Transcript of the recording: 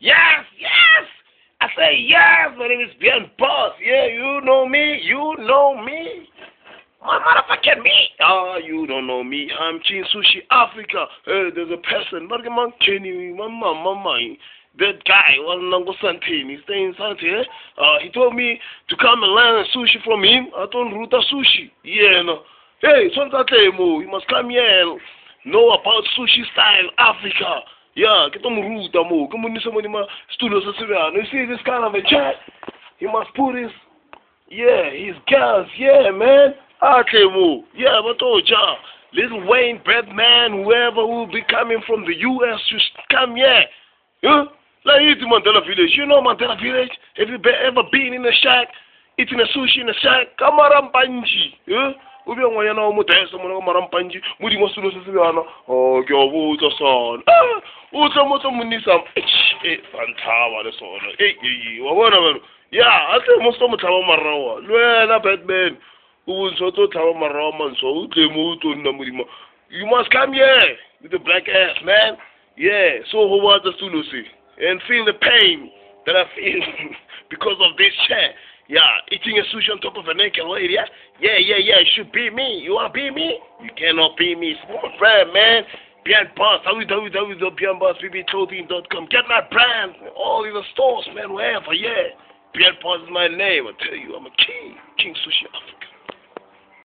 Yes, yes. I say yes. My name is Bien Boss. Yeah, you know me. You know me. My motherfucking me. Ah, you don't know me. I'm Chin Sushi Africa. Hey, there's a person. But man, Kenny, my mama, mama. That guy was Nango Santin. He's staying in Santin. Uh, he told me to come and learn sushi from him. I told Ruta Sushi. Yeah, no. Hey, Sontatemo, you must come here and know about sushi style Africa. Yeah, get them ruta mo. Come on, somebody ma studios You see this kind of a chat? He must put his yeah, his girls, yeah, man. Okay, mo. Yeah, but oh, ja. Little Wayne, Batman, whoever will be coming from the US, just come here. Huh? Like eating Mandela Village. You know Mandela Village? Have you ever been in a shack? Eating a sushi in a shack? Kamarampanji. Huh? ubi onwenye na ọmụta eso mụrụ mara mpanji muri mosuru osisi ya anọ oge ọ bụ ụtọ sọn ụtọ mụtọ mụ nisa fantawa da sọn eyi wa wani wani ya ase mụsọ mụ taba mara wa. Lwela batman ubu nso to taba mara wa nso ute mu uto nna muri you must come here with the black ass man. Yeah so how was the sulusi and feel the pain that I feel because of this chair. Yeah, eating a sushi on top of a naked lady. Yeah, yeah, yeah, yeah. It should be me. You wanna be me? You cannot be me. It's my brand, man. Bien Boss, www.bienbossbbclothing.com. Get my brand, all in the stores, man, wherever, yeah. Bien Boss is my name. I tell you, I'm a king, King Sushi Africa.